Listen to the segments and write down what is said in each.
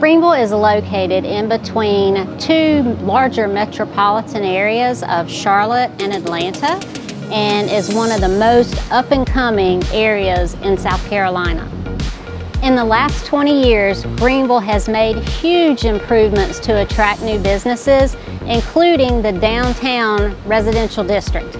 Greenville is located in between two larger metropolitan areas of Charlotte and Atlanta and is one of the most up and coming areas in South Carolina. In the last 20 years, Greenville has made huge improvements to attract new businesses, including the downtown residential district.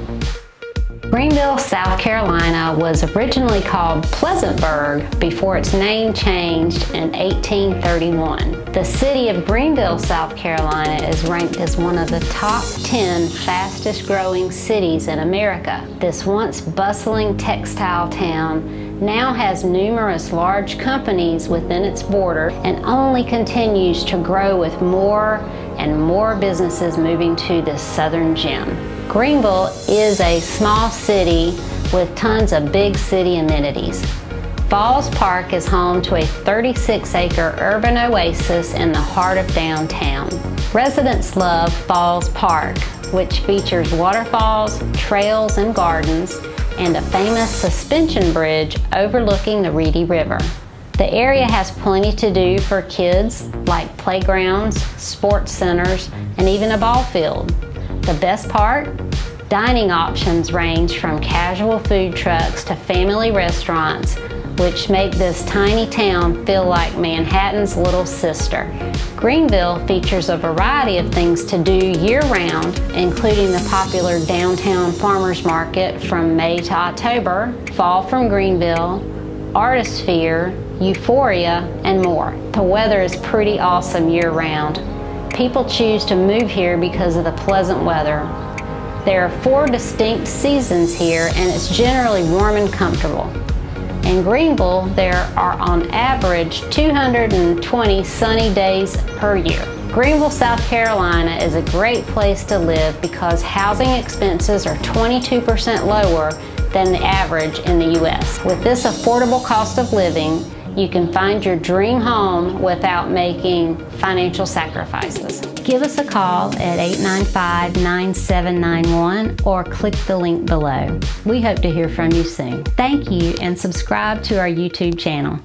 Greenville, South Carolina was originally called Pleasantburg before its name changed in 1831. The city of Greenville, South Carolina is ranked as one of the top 10 fastest growing cities in America. This once bustling textile town now has numerous large companies within its border and only continues to grow with more and more businesses moving to the southern gem. Greenville is a small city with tons of big city amenities. Falls Park is home to a 36 acre urban oasis in the heart of downtown. Residents love Falls Park, which features waterfalls, trails, and gardens, and a famous suspension bridge overlooking the Reedy River. The area has plenty to do for kids, like playgrounds, sports centers, and even a ball field. The best part? Dining options range from casual food trucks to family restaurants, which make this tiny town feel like Manhattan's little sister. Greenville features a variety of things to do year-round, including the popular downtown farmers market from May to October, Fall for Greenville, Artisphere, Euphoria, and more. The weather is pretty awesome year-round. People choose to move here because of the pleasant weather. There are four distinct seasons here and it's generally warm and comfortable. In Greenville, there are on average 220 sunny days per year. Greenville, South Carolina is a great place to live because housing expenses are 22% lower than the average in the U.S. With this affordable cost of living, you can find your dream home without making financial sacrifices. Give us a call at 895 9791 or click the link below. We hope to hear from you soon. Thank you and subscribe to our YouTube channel.